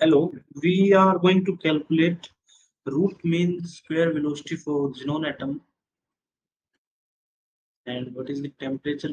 Hello, we are going to calculate root mean square velocity for xenon atom. And what is the temperature?